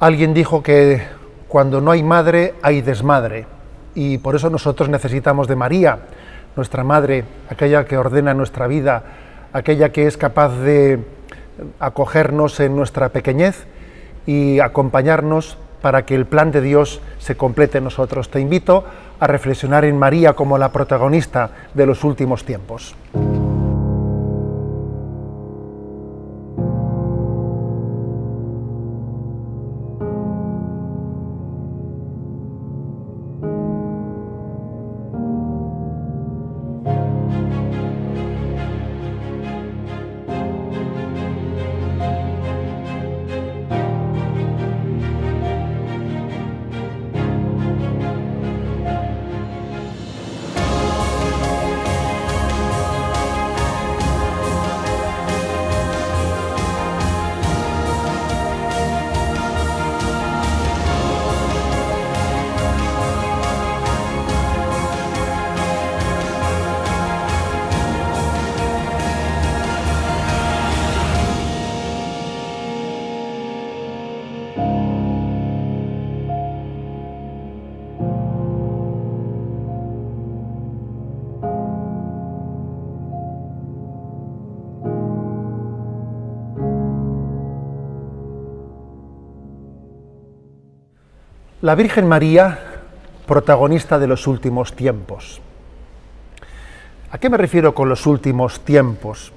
Alguien dijo que cuando no hay madre hay desmadre y por eso nosotros necesitamos de María, nuestra madre, aquella que ordena nuestra vida, aquella que es capaz de acogernos en nuestra pequeñez y acompañarnos para que el plan de Dios se complete en nosotros. Te invito a reflexionar en María como la protagonista de los últimos tiempos. La Virgen María, protagonista de los últimos tiempos. ¿A qué me refiero con los últimos tiempos?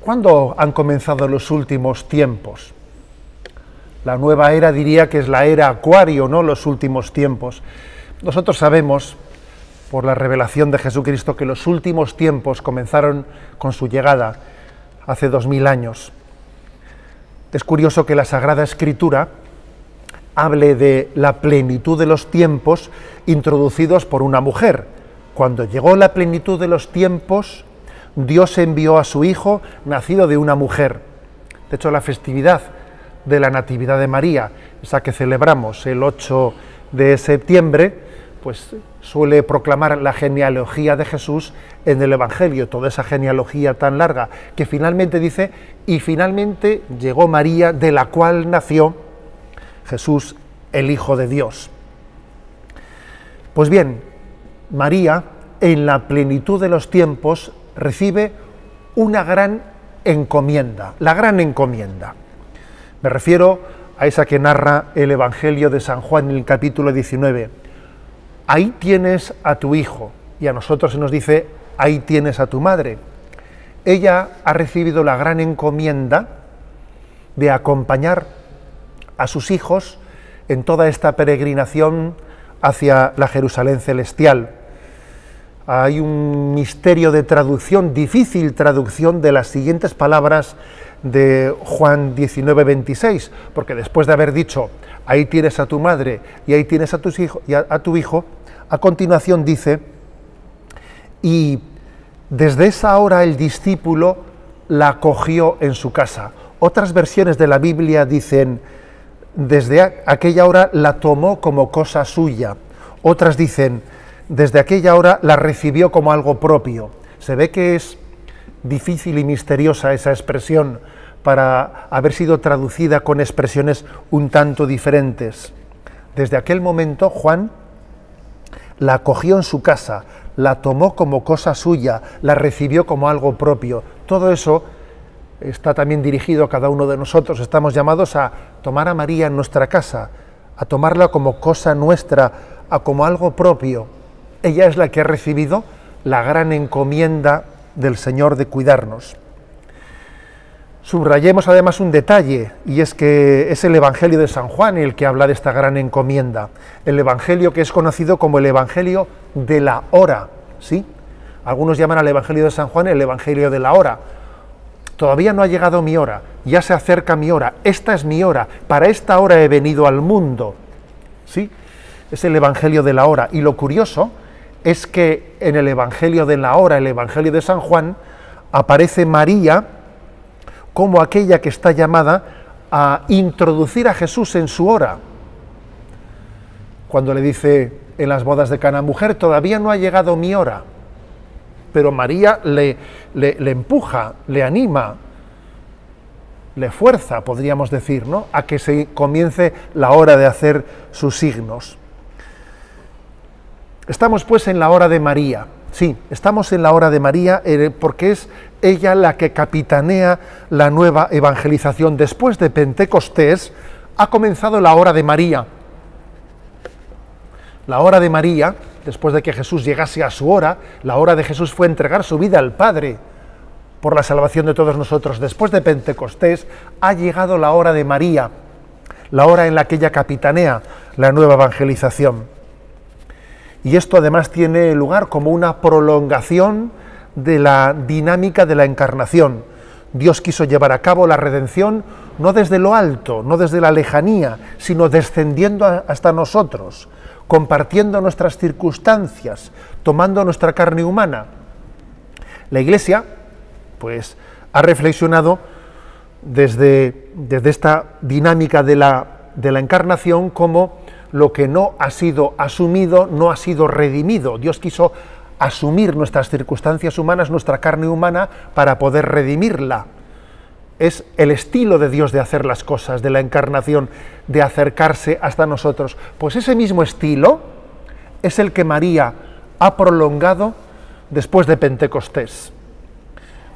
¿Cuándo han comenzado los últimos tiempos? La nueva era diría que es la era acuario, ¿no? Los últimos tiempos. Nosotros sabemos, por la revelación de Jesucristo, que los últimos tiempos comenzaron con su llegada hace dos mil años. Es curioso que la Sagrada Escritura, hable de la plenitud de los tiempos introducidos por una mujer. Cuando llegó la plenitud de los tiempos, Dios envió a su Hijo nacido de una mujer. De hecho, la festividad de la Natividad de María, esa que celebramos el 8 de septiembre, pues suele proclamar la genealogía de Jesús en el Evangelio, toda esa genealogía tan larga, que finalmente dice, y finalmente llegó María, de la cual nació Jesús, el Hijo de Dios. Pues bien, María, en la plenitud de los tiempos, recibe una gran encomienda, la gran encomienda. Me refiero a esa que narra el Evangelio de San Juan en el capítulo 19. Ahí tienes a tu hijo, y a nosotros se nos dice, ahí tienes a tu madre. Ella ha recibido la gran encomienda de acompañar a sus hijos en toda esta peregrinación hacia la Jerusalén celestial. Hay un misterio de traducción, difícil traducción de las siguientes palabras de Juan 19, 26, porque después de haber dicho, ahí tienes a tu madre y ahí tienes a, tus hijos, y a, a tu hijo, a continuación dice, y desde esa hora el discípulo la acogió en su casa. Otras versiones de la Biblia dicen, desde aquella hora la tomó como cosa suya. Otras dicen, desde aquella hora la recibió como algo propio. Se ve que es difícil y misteriosa esa expresión para haber sido traducida con expresiones un tanto diferentes. Desde aquel momento Juan la acogió en su casa, la tomó como cosa suya, la recibió como algo propio. Todo eso está también dirigido a cada uno de nosotros. Estamos llamados a tomar a María en nuestra casa, a tomarla como cosa nuestra, a como algo propio. Ella es la que ha recibido la gran encomienda del Señor de cuidarnos. Subrayemos además un detalle, y es que es el Evangelio de San Juan el que habla de esta gran encomienda. El Evangelio que es conocido como el Evangelio de la hora, ¿sí? Algunos llaman al Evangelio de San Juan el Evangelio de la hora, todavía no ha llegado mi hora, ya se acerca mi hora, esta es mi hora, para esta hora he venido al mundo. ¿Sí? Es el Evangelio de la hora. Y lo curioso es que en el Evangelio de la hora, el Evangelio de San Juan, aparece María como aquella que está llamada a introducir a Jesús en su hora. Cuando le dice en las bodas de Cana, mujer, todavía no ha llegado mi hora pero María le, le, empuja, le anima. le fuerza, podríamos decir, ¿no? a que se comience la hora de hacer sus signos. Estamos pues en la hora de María. Sí, estamos en la hora de María eh, porque es ella la que capitanea la nueva evangelización. Después de Pentecostés ha comenzado la hora de María. La hora de María, después de que Jesús llegase a su hora, la hora de Jesús fue entregar su vida al Padre por la salvación de todos nosotros. Después de Pentecostés ha llegado la hora de María, la hora en la que ella capitanea la nueva evangelización. Y esto además tiene lugar como una prolongación de la dinámica de la encarnación. Dios quiso llevar a cabo la redención no desde lo alto, no desde la lejanía, sino descendiendo hasta nosotros, compartiendo nuestras circunstancias, tomando nuestra carne humana. La Iglesia, pues ha reflexionado desde, desde esta dinámica de la, de la encarnación como lo que no ha sido asumido no ha sido redimido. Dios quiso asumir nuestras circunstancias humanas, nuestra carne humana, para poder redimirla. Es el estilo de Dios de hacer las cosas, de la encarnación, de acercarse hasta nosotros. Pues ese mismo estilo es el que María ha prolongado después de Pentecostés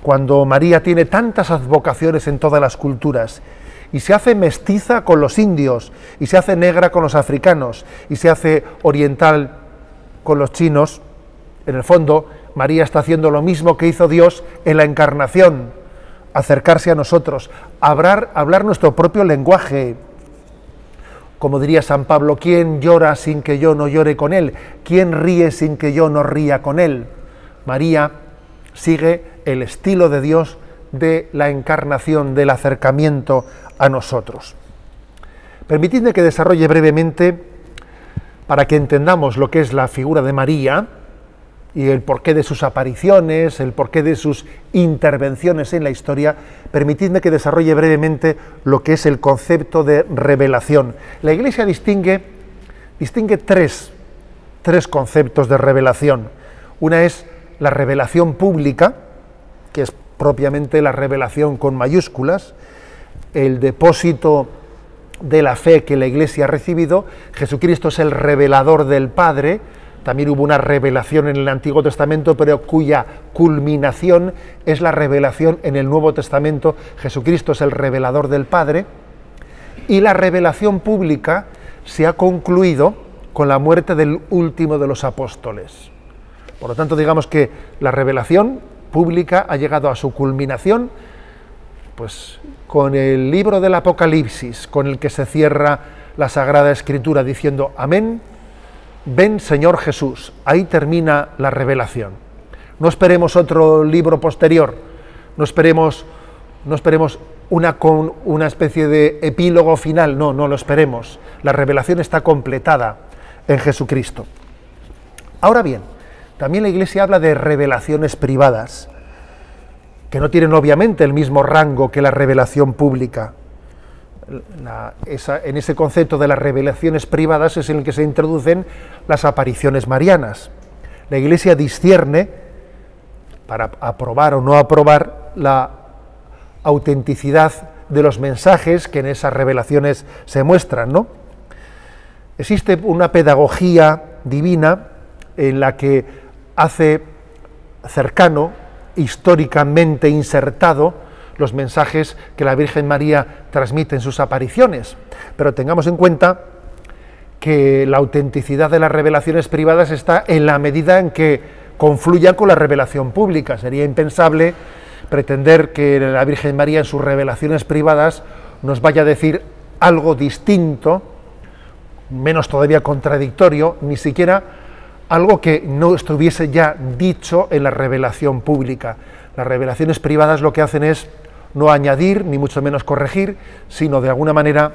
cuando María tiene tantas advocaciones en todas las culturas y se hace mestiza con los indios y se hace negra con los africanos y se hace oriental con los chinos, en el fondo María está haciendo lo mismo que hizo Dios en la encarnación, acercarse a nosotros, hablar, hablar nuestro propio lenguaje. Como diría San Pablo, ¿quién llora sin que yo no llore con él? ¿Quién ríe sin que yo no ría con él? María sigue el estilo de Dios de la encarnación, del acercamiento a nosotros. Permitidme que desarrolle brevemente, para que entendamos lo que es la figura de María y el porqué de sus apariciones, el porqué de sus intervenciones en la historia, permitidme que desarrolle brevemente lo que es el concepto de revelación. La Iglesia distingue, distingue tres, tres conceptos de revelación. Una es la revelación pública, que es propiamente la revelación con mayúsculas, el depósito de la fe que la Iglesia ha recibido. Jesucristo es el revelador del Padre. También hubo una revelación en el Antiguo Testamento, pero cuya culminación es la revelación en el Nuevo Testamento. Jesucristo es el revelador del Padre. Y la revelación pública se ha concluido con la muerte del último de los apóstoles. Por lo tanto, digamos que la revelación pública ha llegado a su culminación pues con el libro del Apocalipsis con el que se cierra la Sagrada Escritura diciendo amén, ven Señor Jesús, ahí termina la revelación. No esperemos otro libro posterior, no esperemos, no esperemos una, con una especie de epílogo final, no, no lo esperemos. La revelación está completada en Jesucristo. Ahora bien, también la Iglesia habla de revelaciones privadas, que no tienen obviamente el mismo rango que la revelación pública. En ese concepto de las revelaciones privadas es en el que se introducen las apariciones marianas. La Iglesia discierne, para aprobar o no aprobar, la autenticidad de los mensajes que en esas revelaciones se muestran. ¿no? Existe una pedagogía divina en la que hace cercano, históricamente insertado, los mensajes que la Virgen María transmite en sus apariciones. Pero tengamos en cuenta que la autenticidad de las revelaciones privadas está en la medida en que confluyan con la revelación pública. Sería impensable pretender que la Virgen María en sus revelaciones privadas nos vaya a decir algo distinto, menos todavía contradictorio, ni siquiera algo que no estuviese ya dicho en la revelación pública. Las revelaciones privadas lo que hacen es no añadir, ni mucho menos corregir, sino de alguna manera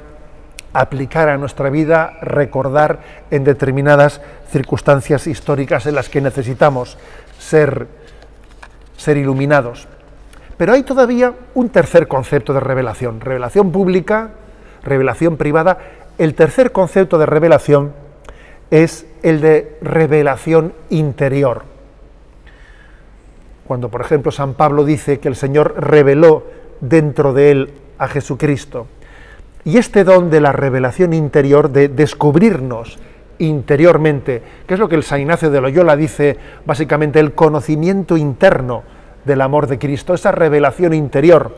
aplicar a nuestra vida, recordar en determinadas circunstancias históricas en las que necesitamos ser, ser iluminados. Pero hay todavía un tercer concepto de revelación, revelación pública, revelación privada. El tercer concepto de revelación es el de revelación interior. Cuando, por ejemplo, San Pablo dice que el Señor reveló dentro de él a Jesucristo. Y este don de la revelación interior, de descubrirnos interiormente, que es lo que el San Ignacio de Loyola dice básicamente el conocimiento interno del amor de Cristo, esa revelación interior,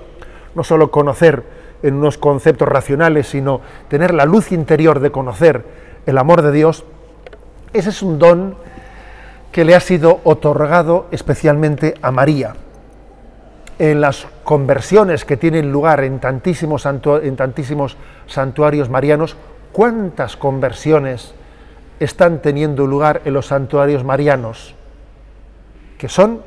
no solo conocer en unos conceptos racionales, sino tener la luz interior de conocer el amor de Dios, ese es un don que le ha sido otorgado especialmente a María. En las conversiones que tienen lugar en tantísimos, en tantísimos santuarios marianos, ¿cuántas conversiones están teniendo lugar en los santuarios marianos? Que son,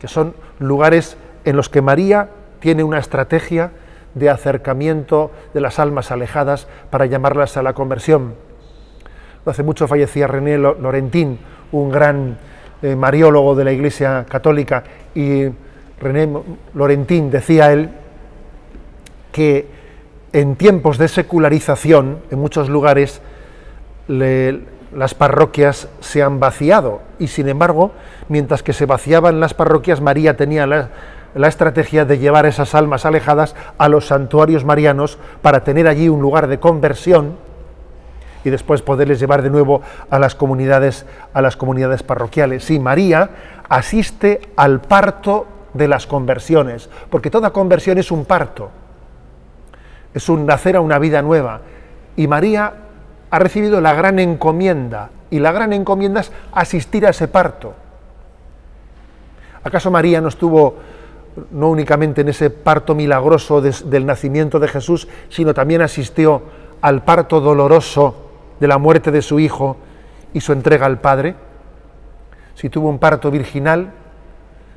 que son lugares en los que María tiene una estrategia de acercamiento de las almas alejadas para llamarlas a la conversión. hace mucho fallecía René Lorentín, un gran eh, mariólogo de la Iglesia Católica, y René Lorentín decía él que en tiempos de secularización, en muchos lugares, las parroquias se han vaciado y sin embargo, mientras que se vaciaban las parroquias, María tenía la, la estrategia de llevar esas almas alejadas a los santuarios marianos para tener allí un lugar de conversión y después poderles llevar de nuevo a las comunidades a las comunidades parroquiales. Sí, María asiste al parto de las conversiones, porque toda conversión es un parto. Es un nacer a una vida nueva y María ha recibido la gran encomienda y la gran encomienda es asistir a ese parto. ¿Acaso María no estuvo no únicamente en ese parto milagroso del nacimiento de Jesús, sino también asistió al parto doloroso de la muerte de su hijo y su entrega al Padre. Si tuvo un parto virginal,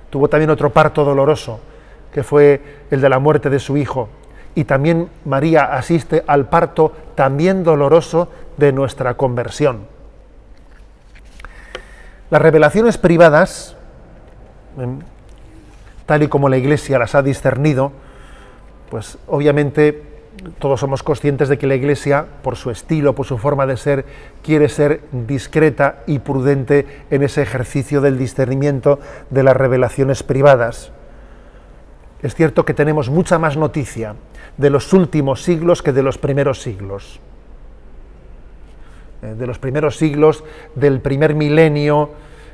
tuvo también otro parto doloroso, que fue el de la muerte de su hijo. Y también María asiste al parto también doloroso de nuestra conversión. Las revelaciones privadas, tal y como la Iglesia las ha discernido, pues obviamente todos somos conscientes de que la Iglesia, por su estilo, por su forma de ser, quiere ser discreta y prudente en ese ejercicio del discernimiento de las revelaciones privadas. Es cierto que tenemos mucha más noticia de los últimos siglos que de los primeros siglos. Eh, de los primeros siglos, del primer milenio,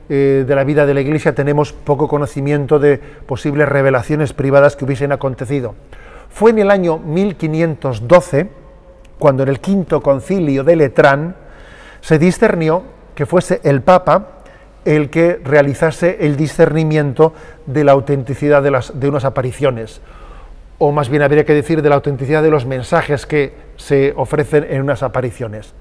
eh, de la vida de la Iglesia tenemos poco conocimiento de posibles revelaciones privadas que hubiesen acontecido. Fue en el año 1512 cuando en el quinto concilio de Letrán se discernió que fuese el Papa el que realizase el discernimiento de la autenticidad de, unas apariciones, o más bien habría que decir de la autenticidad de los mensajes que se ofrecen en unas apariciones.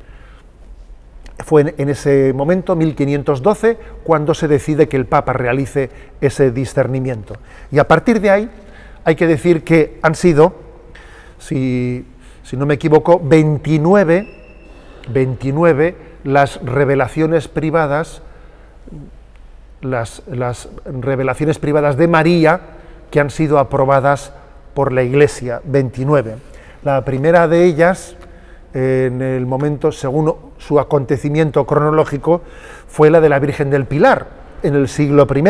Fue en, ese momento, 1512, cuando se decide que el Papa realice ese discernimiento. Y a partir de ahí hay que decir que han sido, si, no me equivoco, 29, 29 las revelaciones privadas, las, las revelaciones privadas de María que han sido aprobadas por la Iglesia, 29. La primera de ellas en el momento, según su acontecimiento cronológico, fue la de la Virgen del Pilar, en el siglo I,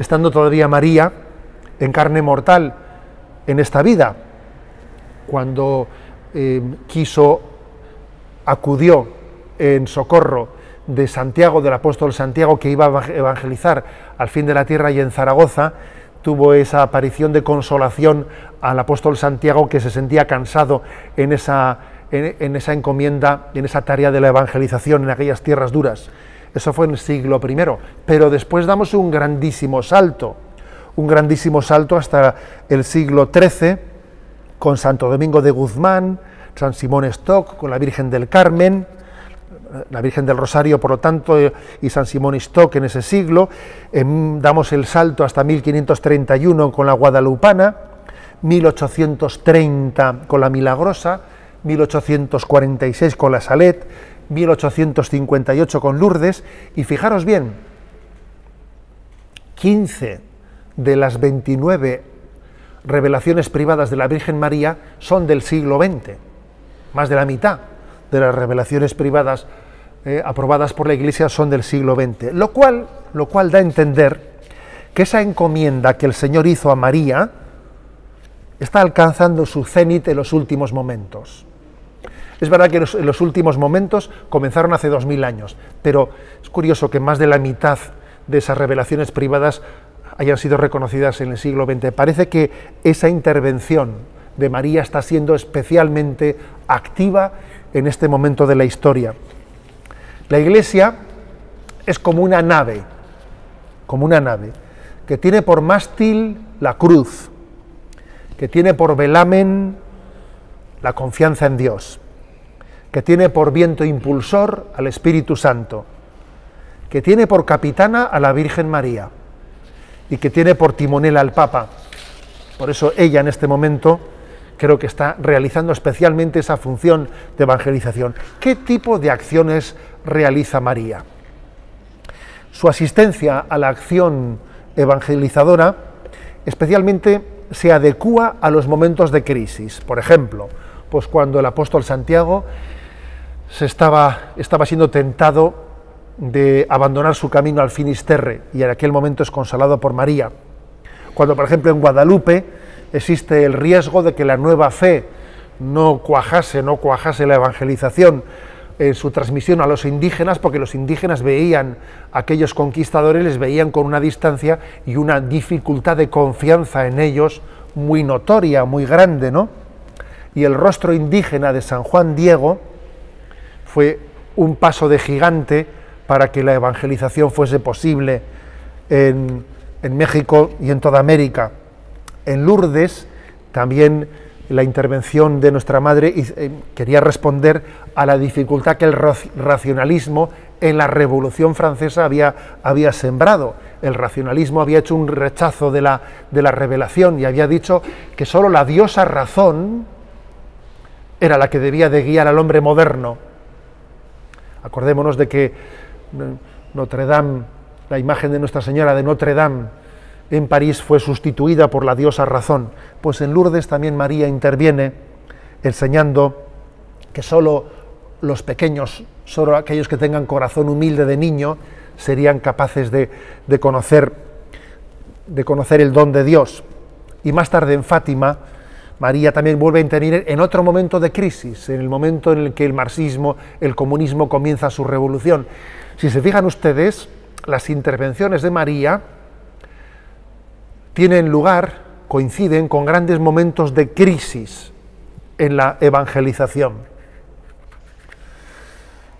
estando todavía María en carne mortal en esta vida, cuando eh, quiso, acudió en socorro de Santiago, del apóstol Santiago, que iba a evangelizar al fin de la tierra y en Zaragoza, tuvo esa aparición de consolación al apóstol Santiago que se sentía cansado en esa en, esa encomienda, en esa tarea de la evangelización en aquellas tierras duras. Eso fue en el siglo I. Pero después damos un grandísimo salto, un grandísimo salto hasta el siglo XIII, con Santo Domingo de Guzmán, San Simón Stock, con la Virgen del Carmen, la Virgen del Rosario, por lo tanto, y San Simón Stock en ese siglo. damos el salto hasta 1531 con la Guadalupana, 1830 con la Milagrosa, 1846 con la Salet, 1858 con Lourdes, y fijaros bien, 15 de las 29 revelaciones privadas de la Virgen María son del siglo XX, más de la mitad de las revelaciones privadas eh, aprobadas por la Iglesia son del siglo XX, lo cual, lo cual da a entender que esa encomienda que el Señor hizo a María, está alcanzando su cenit en los últimos momentos. Es verdad que en los últimos momentos comenzaron hace dos mil años, pero es curioso que más de la mitad de esas revelaciones privadas hayan sido reconocidas en el siglo XX. Parece que esa intervención de María está siendo especialmente activa en este momento de la historia. La Iglesia es como una nave, como una nave, que tiene por mástil la cruz, que tiene por velamen la confianza en Dios que tiene por viento impulsor al Espíritu Santo, que tiene por capitana a la Virgen María y que tiene por timonel al Papa. Por eso ella en este momento creo que está realizando especialmente esa función de evangelización. ¿Qué tipo de acciones realiza María? Su asistencia a la acción evangelizadora especialmente se adecúa a los momentos de crisis. Por ejemplo, pues cuando el apóstol Santiago se estaba, estaba siendo tentado de abandonar su camino al Finisterre y en aquel momento es consolado por María. Cuando, por ejemplo, en Guadalupe existe el riesgo de que la nueva fe no cuajase, no cuajase la evangelización en su transmisión a los indígenas, porque los indígenas veían a aquellos conquistadores, les veían con una distancia y una dificultad de confianza en ellos muy notoria, muy grande, ¿no? Y el rostro indígena de San Juan Diego, fue un paso de gigante para que la evangelización fuese posible en, México y en toda América. En Lourdes también la intervención de nuestra madre eh, quería responder a la dificultad que el racionalismo en la Revolución Francesa había, sembrado. El racionalismo había hecho un rechazo de la, de la revelación y había dicho que sólo la diosa razón era la que debía de guiar al hombre moderno. Acordémonos de que Notre Dame, la imagen de Nuestra Señora de Notre Dame en París fue sustituida por la diosa razón. Pues en Lourdes también María interviene enseñando que solo los pequeños, solo aquellos que tengan corazón humilde de niño, serían capaces de, conocer, de conocer el don de Dios. Y más tarde en Fátima, María también vuelve a intervenir en otro momento de crisis, en el momento en el que el marxismo, el comunismo comienza su revolución. Si se fijan ustedes, las intervenciones de María tienen lugar, coinciden con grandes momentos de crisis en la evangelización.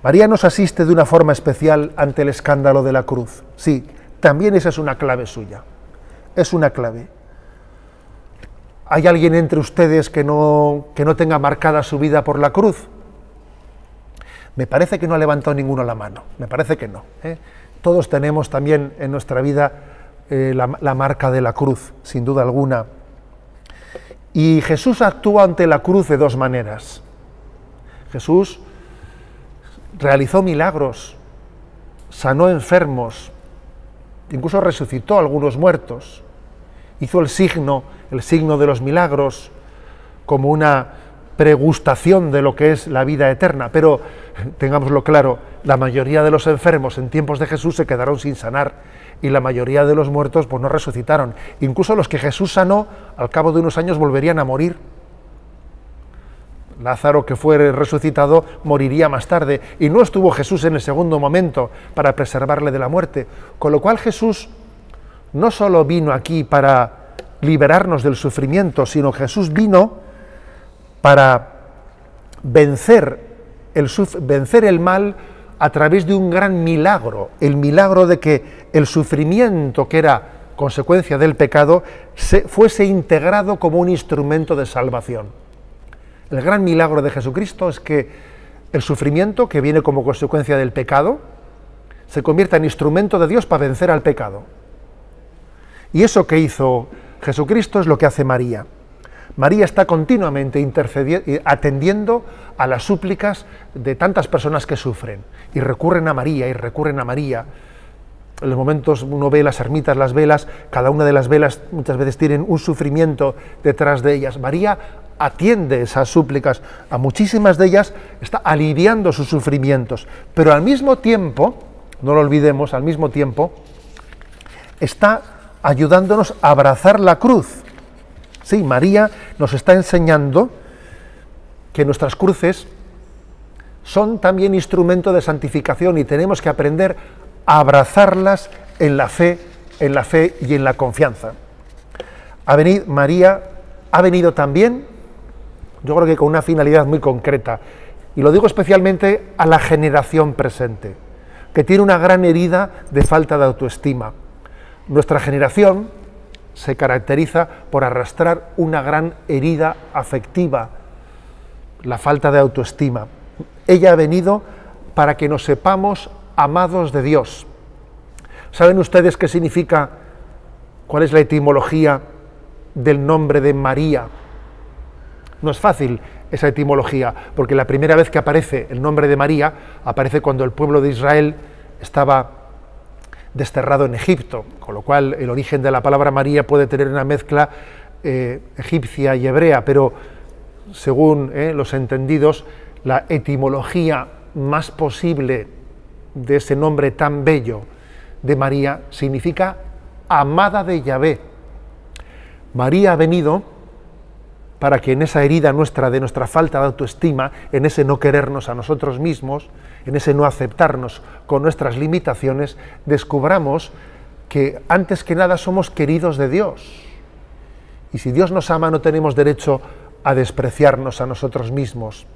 María nos asiste de una forma especial ante el escándalo de la cruz. Sí, también esa es una clave suya. Es una clave. ¿Hay alguien entre ustedes que no, que no tenga marcada su vida por la cruz? Me parece que no ha levantado ninguno la mano, me parece que no. ¿eh? Todos tenemos también en nuestra vida eh, la, marca de la cruz, sin duda alguna. Y Jesús actúa ante la cruz de dos maneras. Jesús realizó milagros, sanó enfermos, incluso resucitó a algunos muertos, hizo el signo el signo de los milagros como una pregustación de lo que es la vida eterna, pero tengámoslo claro, la mayoría de los enfermos en tiempos de Jesús se quedaron sin sanar y la mayoría de los muertos pues no resucitaron. Incluso los que Jesús sanó, al cabo de unos años volverían a morir. Lázaro, que fue resucitado, moriría más tarde. Y no estuvo Jesús en el segundo momento para preservarle de la muerte. Con lo cual Jesús no solo vino aquí para liberarnos del sufrimiento, sino Jesús vino para vencer el, vencer el mal a través de un gran milagro, el milagro de que el sufrimiento que era consecuencia del pecado se, fuese integrado como un instrumento de salvación. El gran milagro de Jesucristo es que el sufrimiento que viene como consecuencia del pecado se convierta en instrumento de Dios para vencer al pecado. Y eso que hizo Jesucristo es lo que hace María. María está continuamente atendiendo a las súplicas de tantas personas que sufren y recurren a María y recurren a María. En los momentos uno ve las ermitas, las velas, cada una de las velas muchas veces tienen un sufrimiento detrás de ellas. María atiende esas súplicas, a muchísimas de ellas está aliviando sus sufrimientos, pero al mismo tiempo, no lo olvidemos, al mismo tiempo, está ayudándonos a abrazar la cruz. Sí, María nos está enseñando que nuestras cruces son también instrumento de santificación y tenemos que aprender a abrazarlas en la fe, en la fe y en la confianza. Ha venido, María ha venido también, yo creo que con una finalidad muy concreta, y lo digo especialmente a la generación presente, que tiene una gran herida de falta de autoestima. Nuestra generación se caracteriza por arrastrar una gran herida afectiva, la falta de autoestima. Ella ha venido para que nos sepamos amados de Dios. ¿Saben ustedes qué significa, cuál es la etimología del nombre de María? No es fácil esa etimología, porque la primera vez que aparece el nombre de María aparece cuando el pueblo de Israel estaba desterrado en Egipto, con lo cual el origen de la palabra María puede tener una mezcla eh, egipcia y hebrea, pero según eh, los entendidos, la etimología más posible de ese nombre tan bello de María significa amada de Yahvé. María ha venido para que en esa herida nuestra de nuestra falta de autoestima, en ese no querernos a nosotros mismos, en ese no aceptarnos con nuestras limitaciones, descubramos que antes que nada somos queridos de Dios. Y si Dios nos ama no tenemos derecho a despreciarnos a nosotros mismos.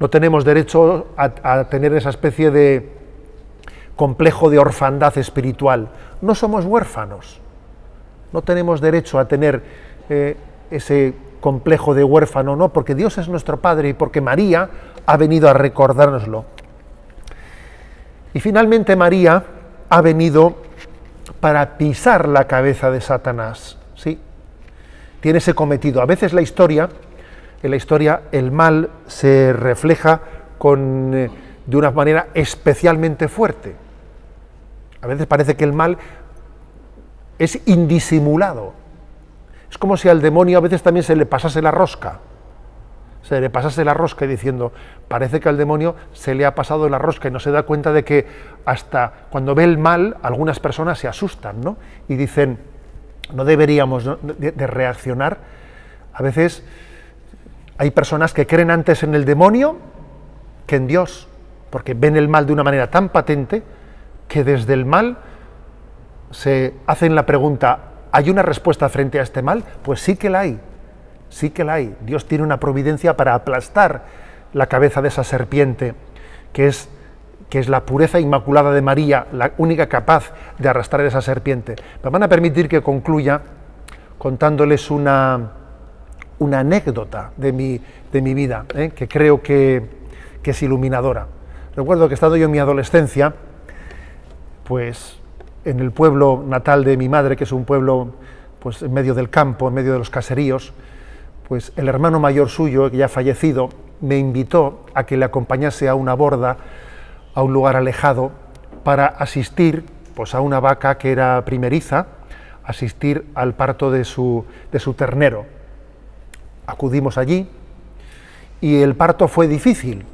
No tenemos derecho a, tener esa especie de complejo de orfandad espiritual. No somos huérfanos. No tenemos derecho a tener eh, ese complejo de huérfano, no, porque Dios es nuestro Padre y porque María ha venido a recordárnoslo. Y finalmente María ha venido para pisar la cabeza de Satanás. ¿sí? Tiene ese cometido. A veces la historia, en la historia el mal se refleja con, eh, de una manera especialmente fuerte. A veces parece que el mal es indisimulado. Es como si al demonio a veces también se le pasase la rosca. Se le pasase la rosca y diciendo, parece que al demonio se le ha pasado la rosca y no se da cuenta de que hasta cuando ve el mal, algunas personas se asustan, ¿no? Y dicen, no deberíamos De, reaccionar. A veces hay personas que creen antes en el demonio que en Dios, porque ven el mal de una manera tan patente que desde el mal se hacen la pregunta, ¿Hay una respuesta frente a este mal? Pues sí que la hay, sí que la hay. Dios tiene una providencia para aplastar la cabeza de esa serpiente, que es, que es la pureza inmaculada de María, la única capaz de arrastrar esa serpiente. Me van a permitir que concluya contándoles una, una anécdota de mi, de mi vida, ¿eh? que creo que, que es iluminadora. Recuerdo que he estado yo en mi adolescencia, pues en el pueblo natal de mi madre, que es un pueblo pues, en medio del campo, en medio de los caseríos, pues el hermano mayor suyo, que ya fallecido, me invitó a que le acompañase a una borda, a un lugar alejado, para asistir pues, a una vaca que era primeriza, asistir al parto de su, de su ternero. Acudimos allí y el parto fue difícil.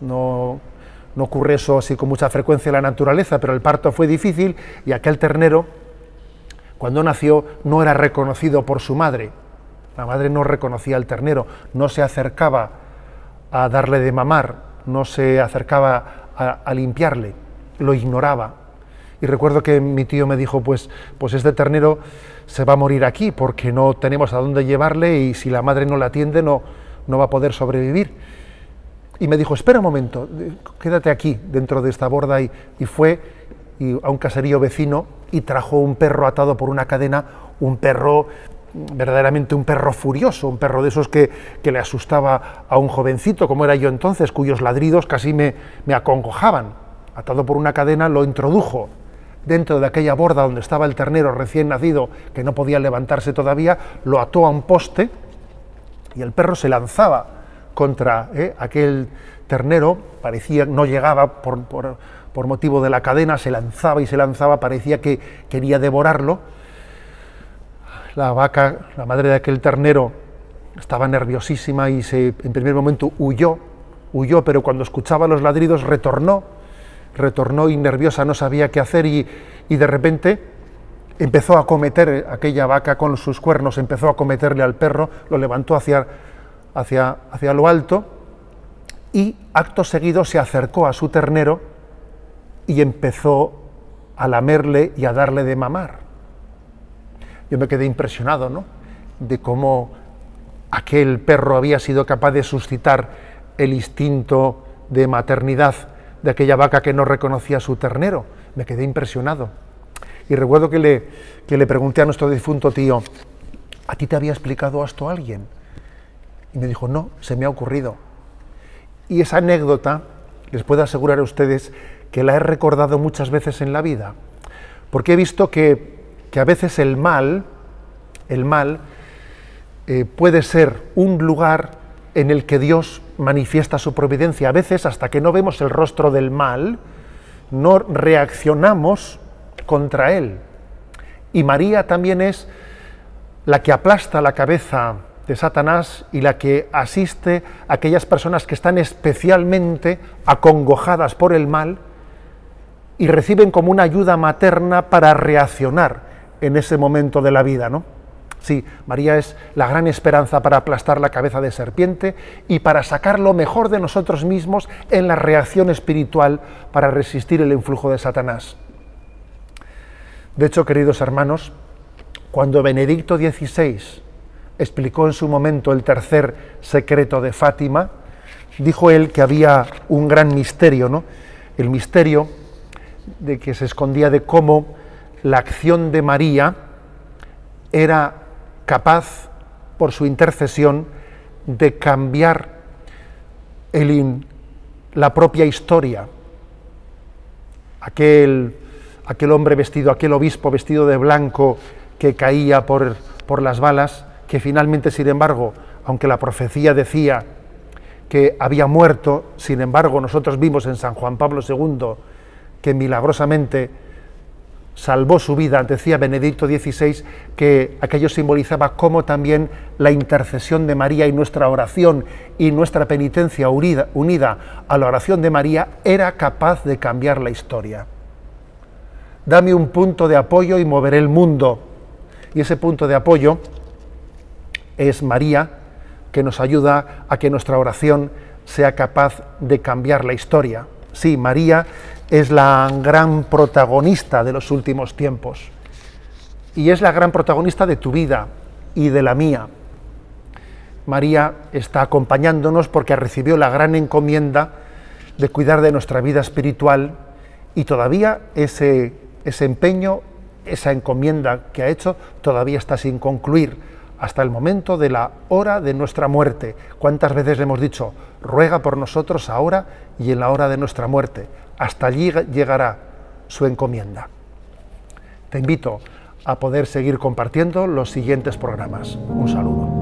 No, no ocurre eso así con mucha frecuencia en la naturaleza, pero el parto fue difícil y aquel ternero, cuando nació, no era reconocido por su madre. La madre no reconocía al ternero, no se acercaba a darle de mamar, no se acercaba a, limpiarle, lo ignoraba. Y recuerdo que mi tío me dijo, pues, pues este ternero se va a morir aquí porque no tenemos a dónde llevarle y si la madre no le atiende no, no va a poder sobrevivir y me dijo, espera un momento, quédate aquí dentro de esta borda y, fue a un caserío vecino y trajo un perro atado por una cadena, un perro verdaderamente un perro furioso, un perro de esos que, le asustaba a un jovencito, como era yo entonces, cuyos ladridos casi me, me acongojaban. Atado por una cadena, lo introdujo dentro de aquella borda donde estaba el ternero recién nacido, que no podía levantarse todavía, lo ató a un poste y el perro se lanzaba contra eh, aquel ternero, parecía no llegaba por, por, motivo de la cadena, se lanzaba y se lanzaba, parecía que quería devorarlo. La vaca, la madre de aquel ternero, estaba nerviosísima y se, en primer momento huyó, huyó, pero cuando escuchaba los ladridos retornó, retornó y nerviosa no sabía qué hacer y, y de repente empezó a cometer aquella vaca con sus cuernos, empezó a cometerle al perro, lo levantó hacia, hacia, hacia lo alto y acto seguido se acercó a su ternero y empezó a lamerle y a darle de mamar. Yo me quedé impresionado, ¿no? De cómo aquel perro había sido capaz de suscitar el instinto de maternidad de aquella vaca que no reconocía a su ternero. Me quedé impresionado. Y recuerdo que le, que le pregunté a nuestro difunto tío, ¿a ti te había explicado esto alguien? Y me dijo, no, se me ha ocurrido. Y esa anécdota, les puedo asegurar a ustedes que la he recordado muchas veces en la vida, porque he visto que, que a veces el mal, el mal, eh, puede ser un lugar en el que Dios manifiesta su providencia. A veces, hasta que no vemos el rostro del mal, no reaccionamos contra él. Y María también es la que aplasta la cabeza de Satanás y la que asiste a aquellas personas que están especialmente acongojadas por el mal y reciben como una ayuda materna para reaccionar en ese momento de la vida, ¿no? Sí, María es la gran esperanza para aplastar la cabeza de serpiente y para sacar lo mejor de nosotros mismos en la reacción espiritual para resistir el influjo de Satanás. De hecho, queridos hermanos, cuando Benedicto XVI explicó en su momento el tercer secreto de Fátima, dijo él que había un gran misterio, ¿no? El misterio de que se escondía de cómo la acción de María era capaz, por su intercesión, de cambiar la propia historia. Aquel aquel hombre vestido, aquel obispo vestido de blanco que caía por las balas, que finalmente, sin embargo, aunque la profecía decía que había muerto, sin embargo, nosotros vimos en San Juan Pablo II que milagrosamente salvó su vida, decía Benedicto XVI, que aquello simbolizaba cómo también la intercesión de María y nuestra oración y nuestra penitencia unida, unida a la oración de María era capaz de cambiar la historia dame un punto de apoyo y moveré el mundo. Y ese punto de apoyo es María, que nos ayuda a que nuestra oración sea capaz de cambiar la historia. Sí, María es la gran protagonista de los últimos tiempos. Y es la gran protagonista de tu vida y de la mía. María está acompañándonos porque recibió la gran encomienda de cuidar de nuestra vida espiritual y todavía ese ese empeño, esa encomienda que ha hecho, todavía está sin concluir hasta el momento de la hora de nuestra muerte. ¿Cuántas veces le hemos dicho, ruega por nosotros ahora y en la hora de nuestra muerte? Hasta allí llegará su encomienda. Te invito a poder seguir compartiendo los siguientes programas. Un saludo.